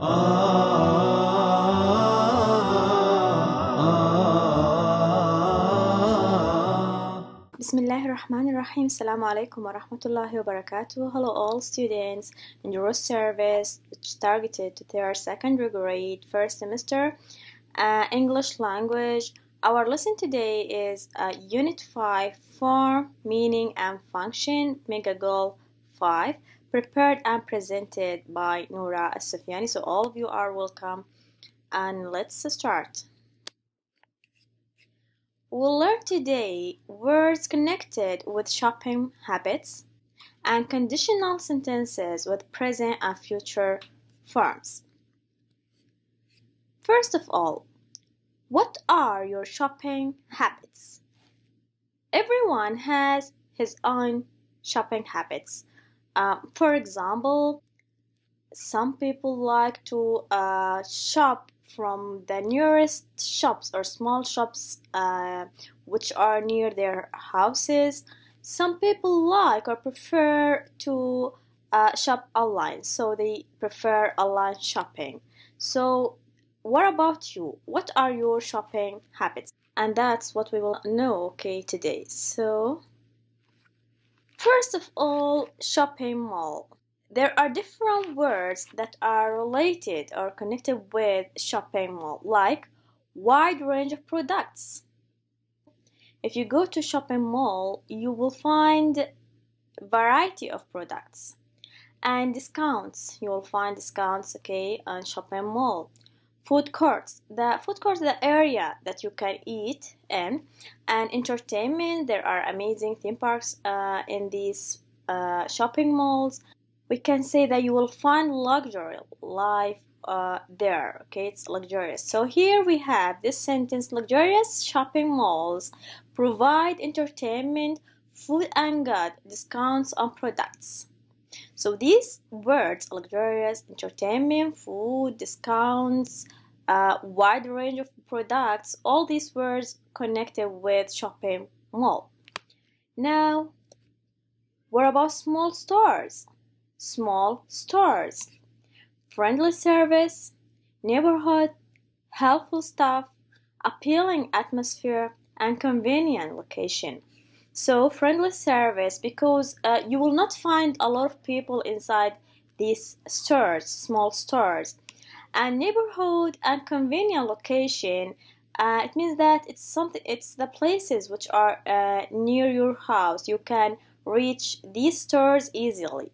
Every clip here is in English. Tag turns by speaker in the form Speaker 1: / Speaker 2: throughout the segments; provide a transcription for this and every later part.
Speaker 1: Bismillahirrahmanirrahim. Assalamu alaikum wa rahmatullahi wa barakatuh. Hello all students in your service which targeted to their secondary grade first semester uh, English language. Our lesson today is uh, Unit 5 Form, Meaning and Function Mega Goal 5 prepared and presented by Noura As-Sufyani. So all of you are welcome and let's start. We'll learn today words connected with shopping habits and conditional sentences with present and future forms. First of all, what are your shopping habits? Everyone has his own shopping habits. Um, for example, some people like to uh, shop from the nearest shops or small shops uh, which are near their houses. Some people like or prefer to uh, shop online, so they prefer online shopping. So, what about you? What are your shopping habits? And that's what we will know, okay, today. So, first of all, shopping mall. There are different words that are related or connected with shopping mall, like wide range of products. If you go to shopping mall, you will find variety of products and discounts. You will find discounts, okay, on shopping mall. Food courts. The food courts, the area that you can eat in, and entertainment. There are amazing theme parks uh, in these uh, shopping malls we can say that you will find luxury life uh, there okay it's luxurious so here we have this sentence luxurious shopping malls provide entertainment food and good discounts on products so these words luxurious entertainment food discounts uh, wide range of products all these words connected with shopping mall. Now what about small stores? Small stores, friendly service, neighborhood, helpful staff, appealing atmosphere, and convenient location. So, friendly service because uh, you will not find a lot of people inside these stores, small stores. And neighborhood and convenient location, uh, it means that it's something. It's the places which are uh, near your house. You can reach these stores easily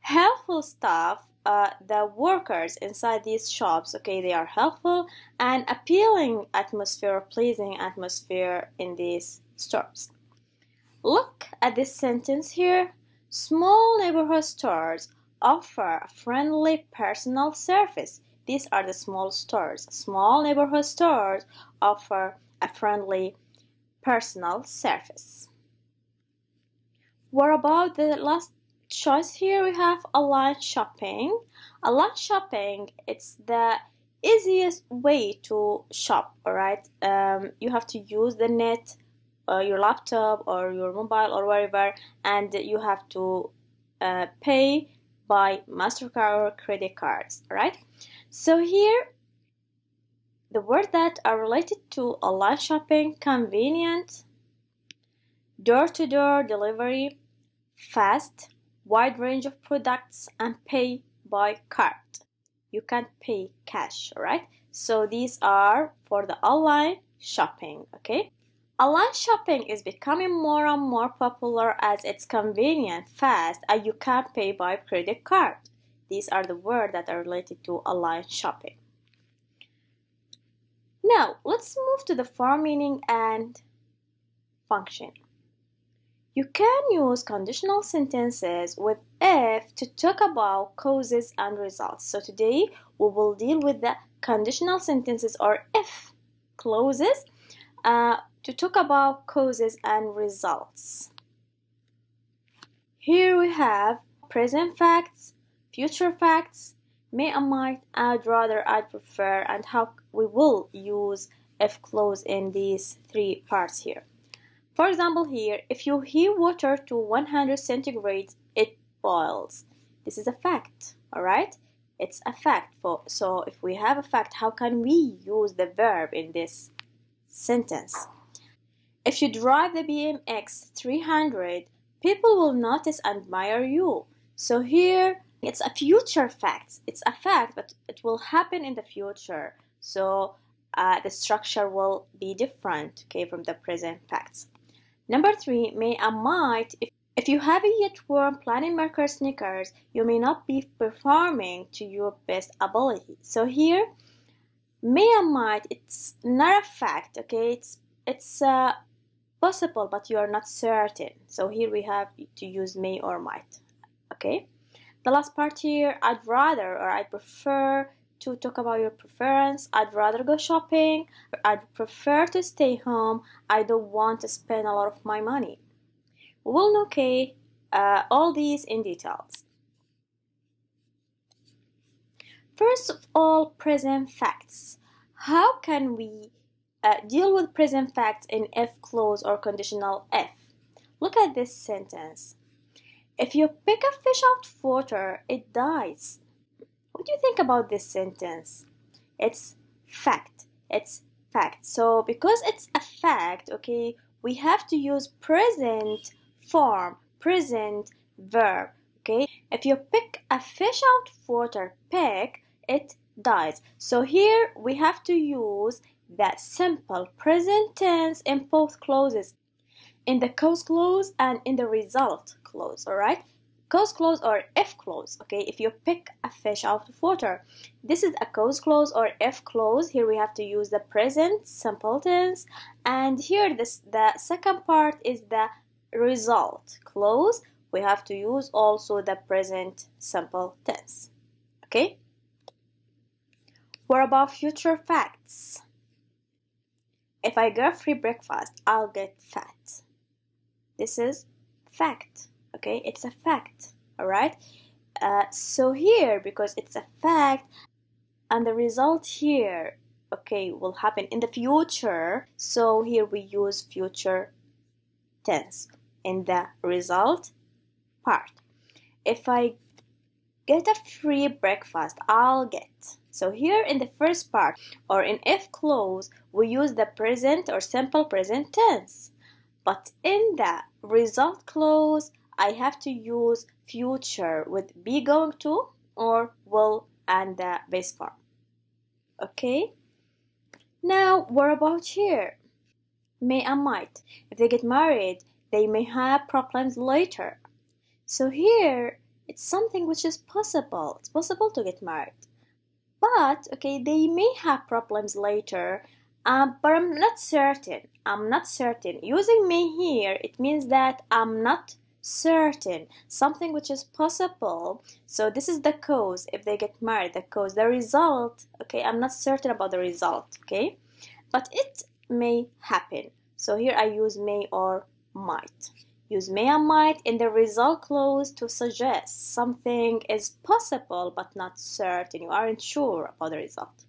Speaker 1: helpful staff uh, the workers inside these shops okay they are helpful and appealing atmosphere pleasing atmosphere in these stores look at this sentence here. Small neighborhood stores offer a friendly personal service. These are the small stores. Small neighborhood stores offer a friendly personal service. What about the last choice here? We have online shopping. Online shopping it's the easiest way to shop all right um, you have to use the net uh, your laptop or your mobile or wherever and you have to uh, pay by mastercard or credit cards right so here the words that are related to online shopping convenient door-to-door -door delivery fast wide range of products and pay by card. You can pay cash, right? So these are for the online shopping, okay? Online shopping is becoming more and more popular as it's convenient, fast, and you can pay by credit card. These are the words that are related to online shopping. Now, let's move to the form meaning and function. You can use conditional sentences with if to talk about causes and results. So today we will deal with the conditional sentences or if clauses uh, to talk about causes and results. Here we have present facts, future facts, may I might, I'd rather, I'd prefer, and how we will use if clause in these three parts here. For example here, if you heat water to 100 centigrade, it boils. This is a fact, alright? it's a fact for so if we have a fact how can we use the verb in this sentence if you drive the BMX 300 people will notice and admire you so here it's a future fact it's a fact but it will happen in the future so uh, the structure will be different okay from the present facts number three may I might if if you haven't yet worn Planet Marker sneakers, you may not be performing to your best ability. So here, may I might, it's not a fact, okay? It's it's uh, possible, but you are not certain. So here we have to use may or might, okay? The last part here, I'd rather or I prefer to talk about your preference. I'd rather go shopping. I'd prefer to stay home. I don't want to spend a lot of my money. We'll locate uh, all these in details. First of all, present facts. How can we uh, deal with present facts in if clause or conditional if? Look at this sentence. If you pick a fish out of water, it dies. What do you think about this sentence? It's fact. It's fact. So because it's a fact, okay, we have to use present form, present verb. Okay, if you pick a fish out of water, pick, it dies. So here we have to use that simple present tense in both clauses, in the cause clause and in the result clause, all right? Cause clause or if clause, okay? If you pick a fish out of water, this is a cause clause or if clause. Here we have to use the present simple tense, and here this the second part is the result clause we have to use also the present simple tense okay what about future facts? If I get free breakfast I'll get fat. This is fact okay? It's a fact all right? Uh, so here because it's a fact and the result here okay will happen in the future so here we use future tense in the result part. If I get a free breakfast, I'll get. So here in the first part or in if clause, we use the present or simple present tense. But in the result clause, I have to use future with be going to or will and the base form. Okay? Now, what about here? May and might. If they get married, they may have problems later. So here, it's something which is possible. It's possible to get married. But, okay, they may have problems later, um, but I'm not certain. I'm not certain. Using may here, it means that I'm not certain. Something which is possible. So this is the cause if they get married, the cause. The result, okay, I'm not certain about the result, okay? But it may happen. So here I use may or might. Use may and might in the result clause to suggest something is possible but not certain. You aren't sure about the result.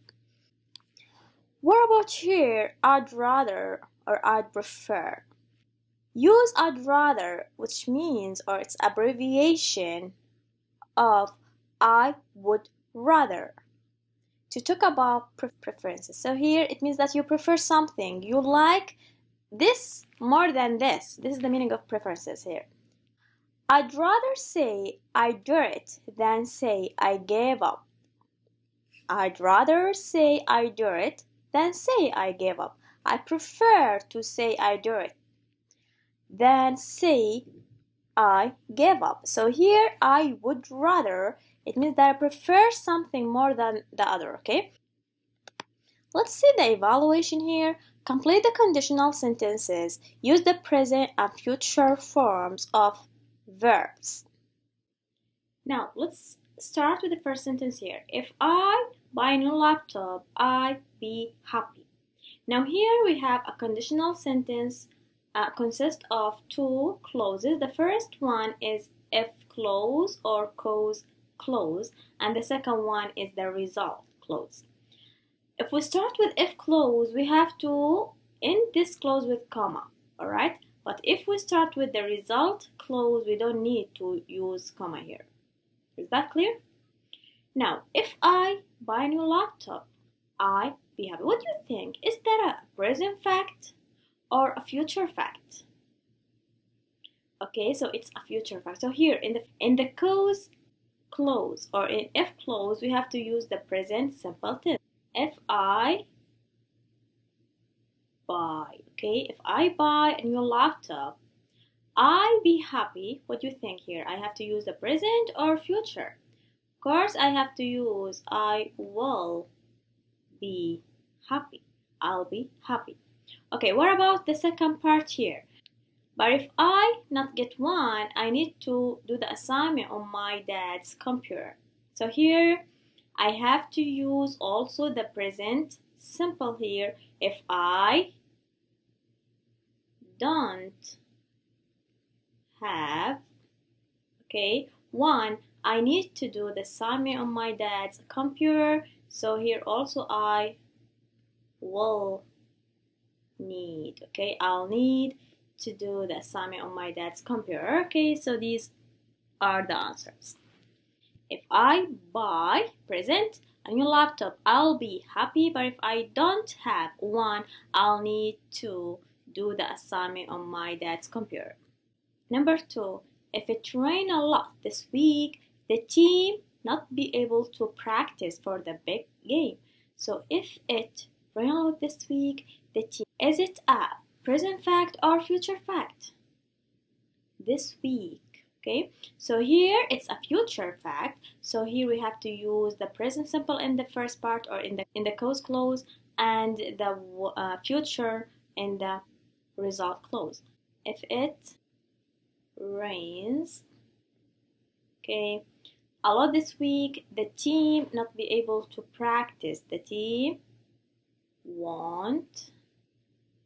Speaker 1: What about here? I'd rather or I'd prefer. Use I'd rather, which means or it's abbreviation of I would rather to talk about preferences. So here it means that you prefer something. You like this more than this. This is the meaning of preferences here. I'd rather say I do it than say I gave up. I'd rather say I do it than say I gave up. I prefer to say I do it than say I gave up. So here I would rather, it means that I prefer something more than the other, okay? Let's see the evaluation here. Complete the conditional sentences. Use the present and future forms of verbs. Now, let's start with the first sentence here. If I buy a new laptop, I be happy. Now here we have a conditional sentence uh, consists of two clauses. The first one is if clause or cause clause and the second one is the result clause if we start with if clause, we have to end this clause with comma, all right? But if we start with the result clause, we don't need to use comma here. Is that clear? Now, if I buy a new laptop, I be happy. What do you think? Is that a present fact or a future fact? Okay, so it's a future fact. So here in the in the cause clause or in if clause, we have to use the present simple tense. If I buy, okay, if I buy a new laptop, I be happy. What do you think here? I have to use the present or future? Of course, I have to use I will be happy. I'll be happy. Okay, what about the second part here? But if I not get one, I need to do the assignment on my dad's computer. So here, I have to use also the present simple here. If I don't have okay one I need to do the assignment on my dad's computer. So here also I will need okay I'll need to do the assignment on my dad's computer. Okay so these are the answers if I buy present a new laptop I'll be happy but if I don't have one I'll need to do the assignment on my dad's computer Number two, if it rain a lot this week, the team not be able to practice for the big game. So if it rain a lot this week, the team is it a present fact or future fact? This week. Okay, so here it's a future fact. So here we have to use the present simple in the first part or in the in the cause clause and the uh, future in the result clause. If it rains okay a lot this week the team not be able to practice the team won't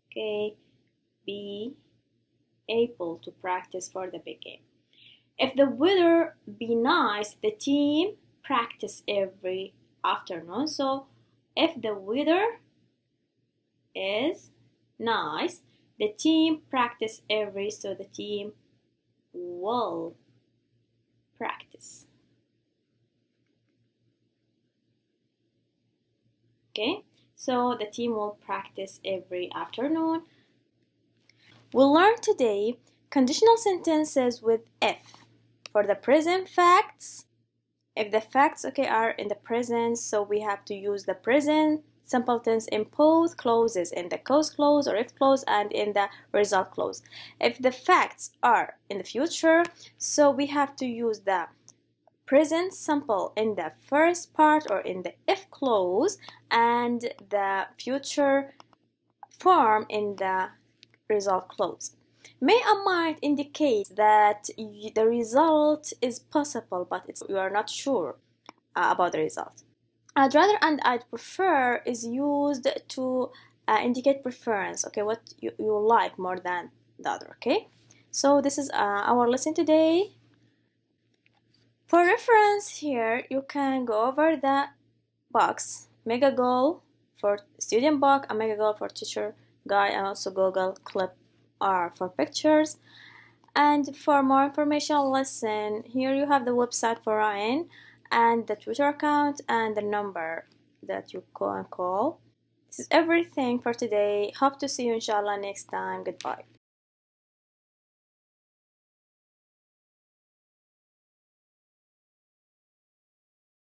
Speaker 1: okay be able to practice for the big game if the weather be nice the team practice every afternoon so if the weather is nice the team practice every so the team will practice. Okay, so the team will practice every afternoon. We'll learn today conditional sentences with if. For the present facts, if the facts okay are in the present, so we have to use the present simple tense in both clauses in the cause clause or if clause and in the result clause. If the facts are in the future so we have to use the present simple in the first part or in the if clause and the future form in the result clause may or might indicate that the result is possible but you are not sure uh, about the result I'd rather and I'd prefer is used to uh, indicate preference, okay, what you, you like more than the other, okay? So this is uh, our lesson today. For reference here, you can go over the box, Mega Goal for student book, a Mega Goal for teacher guide, and also Google Clip R for pictures. And for more information listen here you have the website for Ryan and the Twitter account and the number that you can call. This is everything for today. Hope to see you inshallah next time. Goodbye.